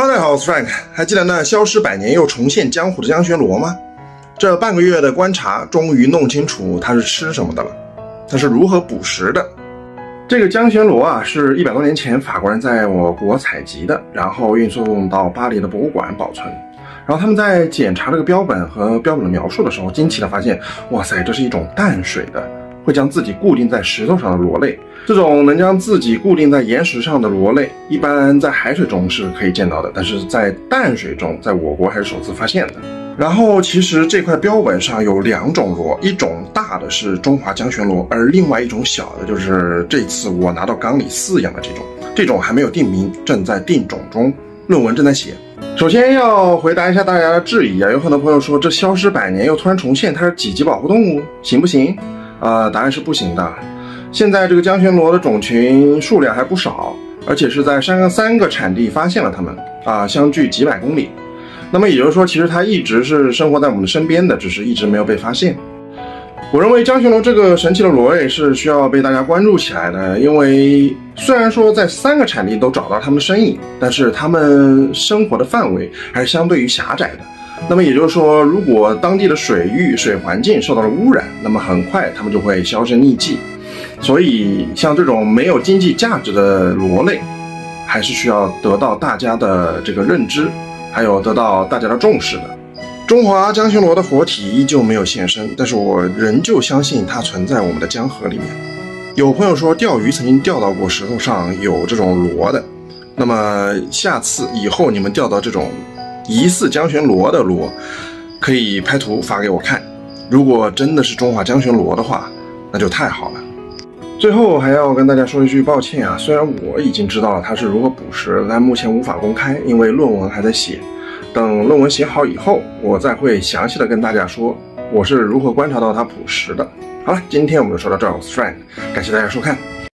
哈喽大家好，我是 Frank。还记得那消失百年又重现江湖的江玄罗吗？这半个月的观察，终于弄清楚它是吃什么的了，它是如何捕食的。这个江玄罗啊，是一百多年前法国人在我国采集的，然后运送到巴黎的博物馆保存。然后他们在检查这个标本和标本的描述的时候，惊奇的发现，哇塞，这是一种淡水的，会将自己固定在石头上的螺类。这种能将自己固定在岩石上的螺类，一般在海水中是可以见到的，但是在淡水中，在我国还是首次发现的。然后，其实这块标本上有两种螺，一种大的是中华江玄螺，而另外一种小的就是这次我拿到缸里饲养的这种，这种还没有定名，正在定种中，论文正在写。首先要回答一下大家的质疑啊，有很多朋友说这消失百年又突然重现，它是几级保护动物，行不行？啊，答案是不行的。现在这个江玄螺的种群数量还不少，而且是在三个三个产地发现了它们啊，相距几百公里。那么也就是说，其实它一直是生活在我们的身边的，只是一直没有被发现。我认为江玄螺这个神奇的螺类是需要被大家关注起来的，因为虽然说在三个产地都找到它们的身影，但是它们生活的范围还是相对于狭窄的。那么也就是说，如果当地的水域、水环境受到了污染，那么很快它们就会销声匿迹。所以，像这种没有经济价值的螺类，还是需要得到大家的这个认知，还有得到大家的重视的。中华江巡螺的活体依旧没有现身，但是我仍旧相信它存在我们的江河里面。有朋友说钓鱼曾经钓到过石头上有这种螺的，那么下次以后你们钓到这种疑似江玄螺的螺，可以拍图发给我看。如果真的是中华江玄螺的话，那就太好了。最后还要跟大家说一句抱歉啊，虽然我已经知道了它是如何捕食，但目前无法公开，因为论文还在写。等论文写好以后，我再会详细的跟大家说我是如何观察到它捕食的。好了，今天我们就说到这儿，我是 Frank，感谢大家收看。